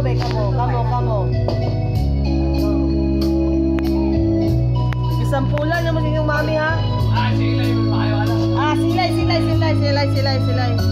kamo, be, kamo, kamo, kamo. Isampulan naman yung mami, ha? Ah, sige? Ah, silay, silay, silay, silay, silay, silay.